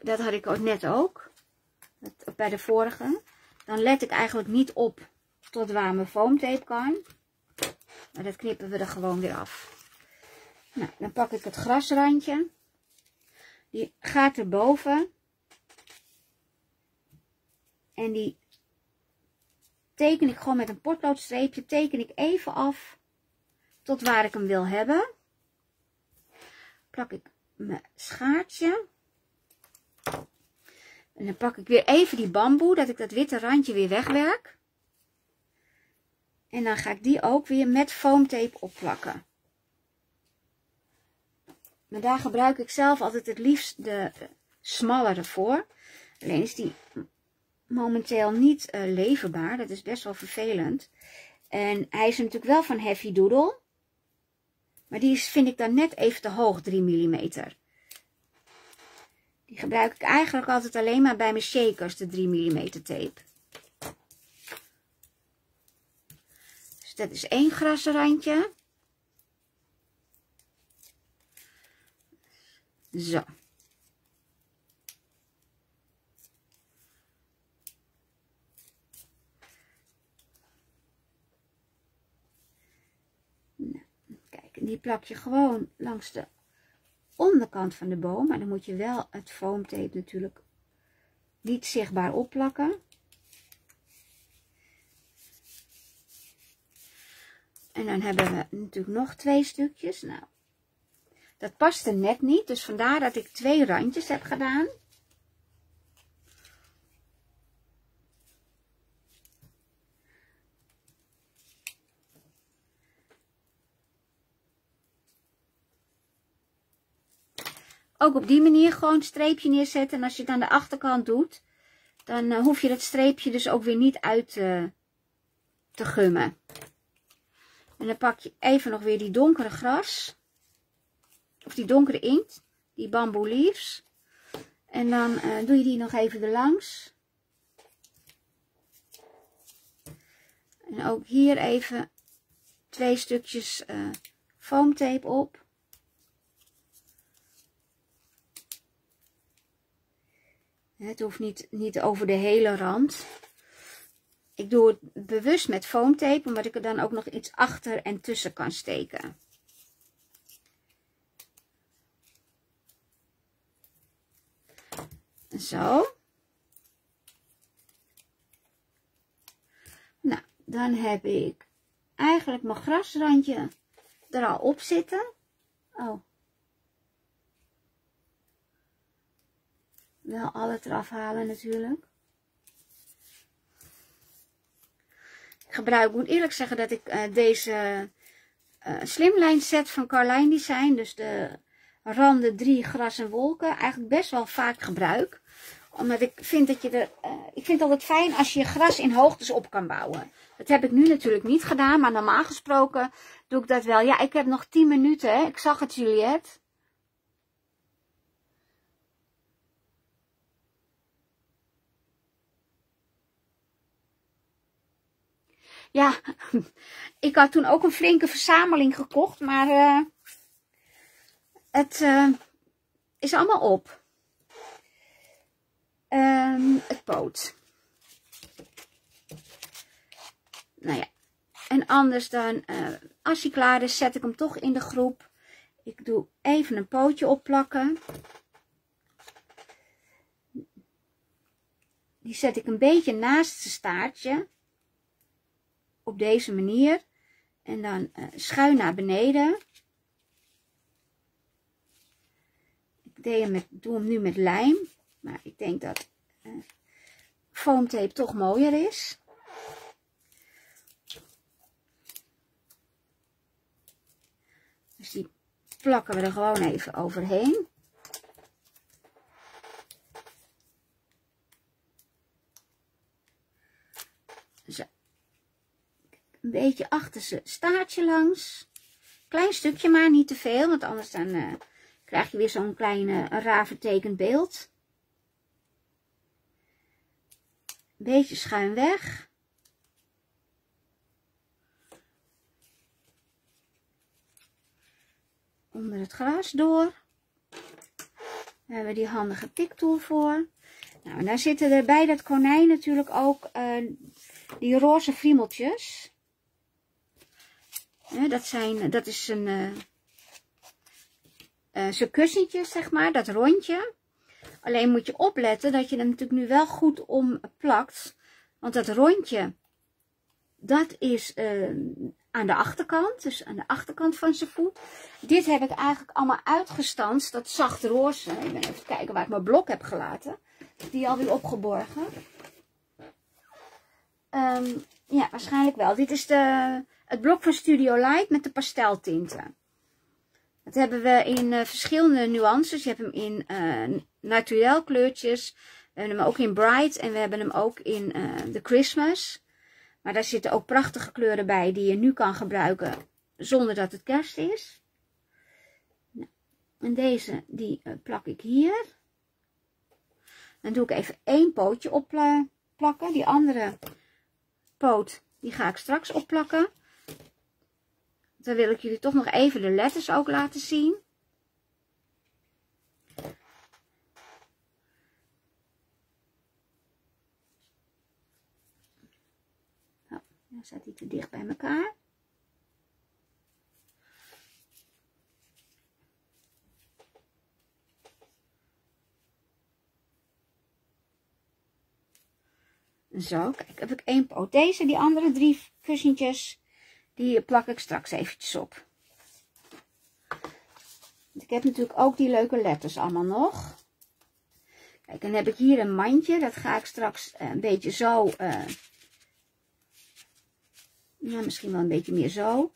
Dat had ik ook net ook. Bij de vorige. Dan let ik eigenlijk niet op tot waar mijn foamtape kan. Maar dat knippen we er gewoon weer af. Nou, dan pak ik het grasrandje. Die gaat erboven. En die teken ik gewoon met een potloodstreepje. Teken ik even af tot waar ik hem wil hebben. Plak ik mijn schaartje. En dan pak ik weer even die bamboe, dat ik dat witte randje weer wegwerk. En dan ga ik die ook weer met foamtape opplakken. Maar daar gebruik ik zelf altijd het liefst de smallere voor. Alleen is die momenteel niet uh, leverbaar. Dat is best wel vervelend. En hij is natuurlijk wel van Heavy Doodle. Maar die is, vind ik dan net even te hoog, 3 mm. Die gebruik ik eigenlijk altijd alleen maar bij mijn shakers, de 3 mm tape. Dus dat is één grasrandje. Zo. Nou, kijk, die plak je gewoon langs de onderkant van de boom. Maar dan moet je wel het foamtape natuurlijk niet zichtbaar opplakken. En dan hebben we natuurlijk nog twee stukjes. Nou, dat paste net niet, dus vandaar dat ik twee randjes heb gedaan. Ook op die manier gewoon een streepje neerzetten. En als je het aan de achterkant doet, dan uh, hoef je dat streepje dus ook weer niet uit uh, te gummen. En dan pak je even nog weer die donkere gras of die donkere inkt, die bamboe leaves. En dan uh, doe je die nog even erlangs. En ook hier even twee stukjes foamtape op. Het hoeft niet, niet over de hele rand. Ik doe het bewust met foamtape, omdat ik er dan ook nog iets achter en tussen kan steken. Zo. Nou, dan heb ik eigenlijk mijn grasrandje er al op zitten. Oh. Wel al eraf halen natuurlijk. Ik gebruik, moet eerlijk zeggen dat ik uh, deze uh, slimline set van Carline Design, dus de randen 3 gras en wolken, eigenlijk best wel vaak gebruik. Omdat ik vind dat je er, uh, ik vind altijd fijn als je gras in hoogtes op kan bouwen. Dat heb ik nu natuurlijk niet gedaan, maar normaal gesproken doe ik dat wel. Ja, ik heb nog 10 minuten, ik zag het Juliette. Ja, ik had toen ook een flinke verzameling gekocht, maar uh, het uh, is allemaal op. Um, het poot. Nou ja, en anders dan, uh, als hij klaar is, zet ik hem toch in de groep. Ik doe even een pootje opplakken. Die zet ik een beetje naast zijn staartje op deze manier. En dan uh, schuin naar beneden. Ik deed hem met, doe hem nu met lijm. Maar ik denk dat uh, foamtape toch mooier is. Dus die plakken we er gewoon even overheen. Een beetje achter staartje langs. Klein stukje maar, niet te veel, want anders dan uh, krijg je weer zo'n klein uh, raar beeld. Een beetje schuin weg. Onder het gras door. Daar hebben we die handige piktool voor. Nou, en daar zitten er bij dat konijn natuurlijk ook uh, die roze friemeltjes dat, zijn, dat is een, uh, uh, zeg maar, dat rondje. Alleen moet je opletten dat je hem natuurlijk nu wel goed om plakt. Want dat rondje, dat is uh, aan de achterkant, dus aan de achterkant van zijn voet. Dit heb ik eigenlijk allemaal uitgestanst, dat zacht roze. Ik ben even kijken waar ik mijn blok heb gelaten. Die alweer opgeborgen. Um, ja, waarschijnlijk wel. Dit is de, het blok van Studio Light met de pasteltinten. Dat hebben we in uh, verschillende nuances. Je hebt hem in uh, naturel kleurtjes. We hebben hem ook in Bright. En we hebben hem ook in uh, de Christmas. Maar daar zitten ook prachtige kleuren bij die je nu kan gebruiken zonder dat het kerst is. Nou, en deze die plak ik hier. Dan doe ik even één pootje opplakken. Die andere poot die ga ik straks opplakken. Dan wil ik jullie toch nog even de letters ook laten zien. Nou, dan staat hij te dicht bij elkaar. Zo, kijk, heb ik één poot. Deze, die andere drie kussentjes, die plak ik straks eventjes op. Ik heb natuurlijk ook die leuke letters allemaal nog. Kijk, dan heb ik hier een mandje. Dat ga ik straks eh, een beetje zo... Uh, misschien wel een beetje meer zo.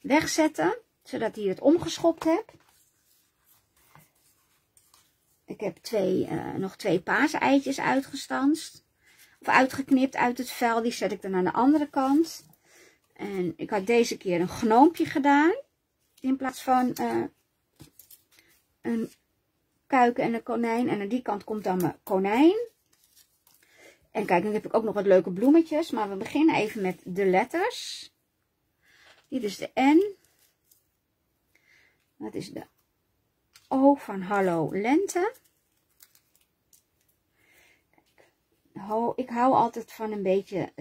Wegzetten. Zodat hij het omgeschopt heb. Ik heb twee, uh, nog twee paaseitjes uitgestanst. Of uitgeknipt uit het vel. Die zet ik dan aan de andere kant. En ik had deze keer een gnoompje gedaan. In plaats van uh, een kuiken en een konijn. En aan die kant komt dan mijn konijn. En kijk, dan heb ik ook nog wat leuke bloemetjes. Maar we beginnen even met de letters. Dit is de N. Dat is de O van Hallo Lente. ik hou altijd van een beetje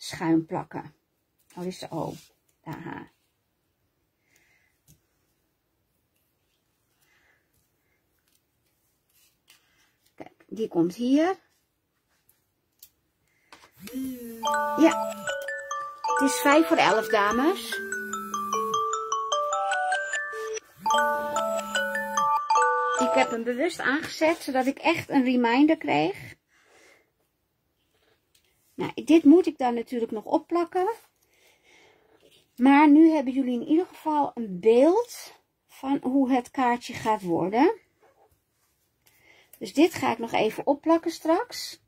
schuim plakken. Oh, is de O. Kijk, die komt hier. Ja. Het is vijf voor elf, dames. Ik heb hem bewust aangezet, zodat ik echt een reminder kreeg. Nou, dit moet ik dan natuurlijk nog opplakken. Maar nu hebben jullie in ieder geval een beeld van hoe het kaartje gaat worden. Dus dit ga ik nog even opplakken straks.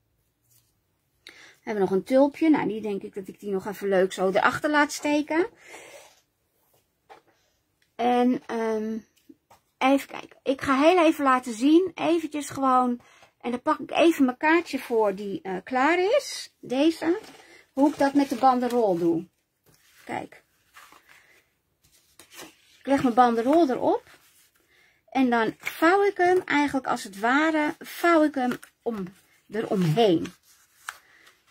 We hebben nog een tulpje. Nou, die denk ik dat ik die nog even leuk zo erachter laat steken. En um, even kijken. Ik ga heel even laten zien. Eventjes gewoon. En dan pak ik even mijn kaartje voor die uh, klaar is. Deze. Hoe ik dat met de banderol doe. Kijk. Ik leg mijn banderol erop. En dan vouw ik hem eigenlijk als het ware, vouw ik hem om, eromheen.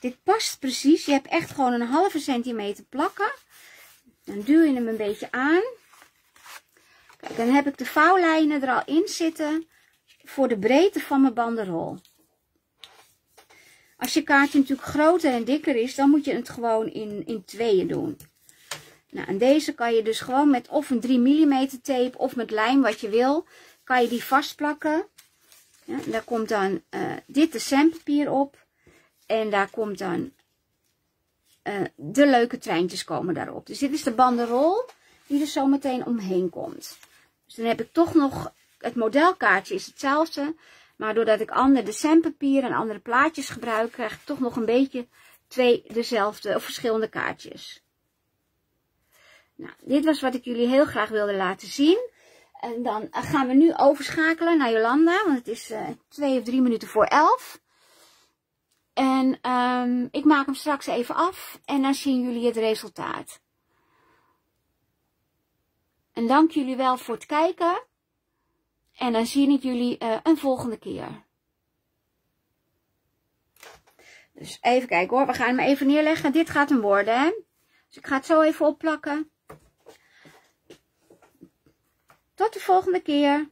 Dit past precies. Je hebt echt gewoon een halve centimeter plakken. Dan duw je hem een beetje aan. Kijk, dan heb ik de vouwlijnen er al in zitten voor de breedte van mijn banderol. Als je kaartje natuurlijk groter en dikker is, dan moet je het gewoon in, in tweeën doen. Nou, en deze kan je dus gewoon met of een 3 mm tape of met lijm wat je wil, kan je die vastplakken. Ja, daar komt dan uh, dit de sandpapier op. En daar komt dan uh, de leuke treintjes komen daarop. Dus dit is de banderol die er zo meteen omheen komt. Dus dan heb ik toch nog, het modelkaartje is hetzelfde. Maar doordat ik ander decemberpapier en andere plaatjes gebruik, krijg ik toch nog een beetje twee dezelfde of verschillende kaartjes. Nou, dit was wat ik jullie heel graag wilde laten zien. En dan gaan we nu overschakelen naar Jolanda, want het is uh, twee of drie minuten voor elf. En um, ik maak hem straks even af en dan zien jullie het resultaat. En dank jullie wel voor het kijken. En dan zie ik jullie uh, een volgende keer. Dus even kijken hoor, we gaan hem even neerleggen. Dit gaat hem worden hè. Dus ik ga het zo even opplakken. Tot de volgende keer.